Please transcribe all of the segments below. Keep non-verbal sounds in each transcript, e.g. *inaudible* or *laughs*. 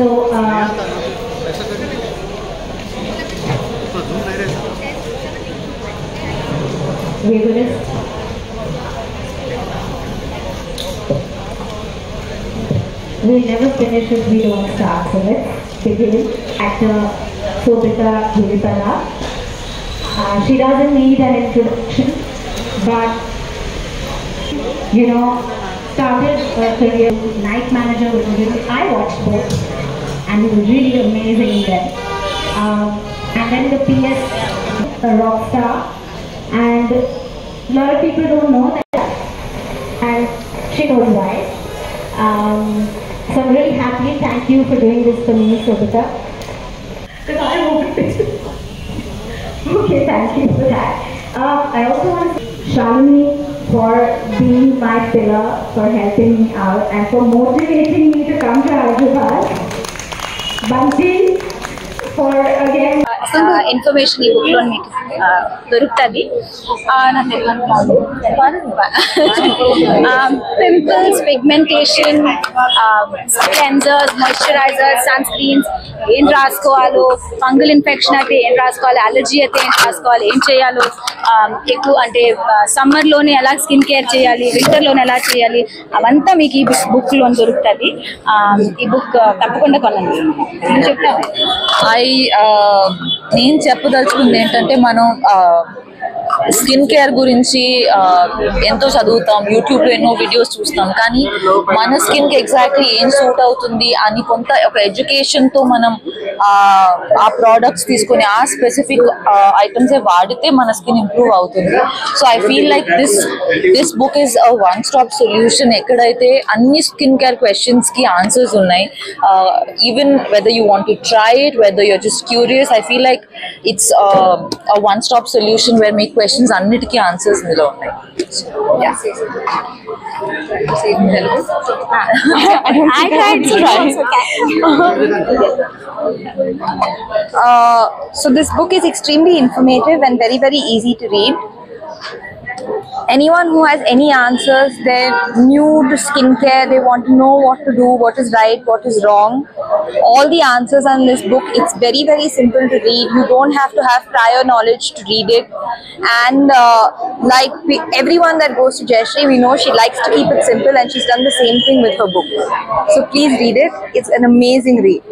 So, uh, to We'll never finish if we don't start. So let's begin. Actor Sobhita. Uh, she doesn't need an introduction, but you know, started her career night manager with I watched both and he was really amazing in them. Um, and then the PS, a rock star, and a lot of people don't know that, and she knows why. Um, so I'm really happy. Thank you for doing this for me, Sobhita. Because I won't Okay, thank you for that. Uh, I also want to thank Shalini for being my pillar, for helping me out, and for motivating me to come to Hyderabad. Bánh. Information ఈ బుక్లో మీకు దొరుకుతుంది. Pimples pigmentation cleansers moisturisers sunscreens ఏం రాసుకోవాలో fungal infection అయితే ఏం రాసుకోవాలి allergy అయితే ఏం రాసుకోవాలి ఏం చేయాలో um, ఎక్కువ అంటే సమ్మర్లోనే ఎలా స్కిన్ కేర్ చేయాలి వింటర్లోనే ఎలా చేయాలి అవంతా మీకు ఈ బుక్ బుక్లో దొరుకుతుంది. Um, ఈ బుక్ తప్పకుండా కొనండి. నేను చెప్తాను ఐ నేను చెప్పదలుచుకుంది ఏంటంటే మనం స్కిన్ కేర్ గురించి ఎంతో చదువుతాం యూట్యూబ్లో ఎన్నో వీడియోస్ చూస్తాం. కానీ మన స్కిన్కి ఎగ్జాక్ట్లీ ఏం సూట్ అవుతుంది అని కొంత ఒక ఎడ్యుకేషన్తో మనం ఆ, ఆ ప్రోడక్ట్స్ తీసుకొని ఆ స్పెసిఫిక్ ఐటమ్స్ వాడితే మన స్కిన్ ఇంప్రూవ్ అవుతుంది so I feel like this this book is a one stop solution ఎక్కడైతే అన్ని స్కిన్ కేర్ క్వశ్చన్స్ కి ఆన్సర్స్ ఉన్నాయి even whether you want to try it whether you're just curious I feel like it's one stop solution where మీ questions అన్నిటికీ answers ఇందులో ఉన్నాయి I tried to *laughs* Uh, so this book is extremely informative and very very easy to read anyone who has any answers they're new to skincare they want to know what to do what is right what is wrong all the answers are in this book. It's very very simple to read. You don't have to have prior knowledge to read it. And uh, like we, everyone that goes to Jayashree we know she likes to keep it simple and she's done the same thing with her book. So please read it. It's an amazing read.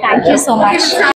Thank you so much.